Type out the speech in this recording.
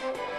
Bye.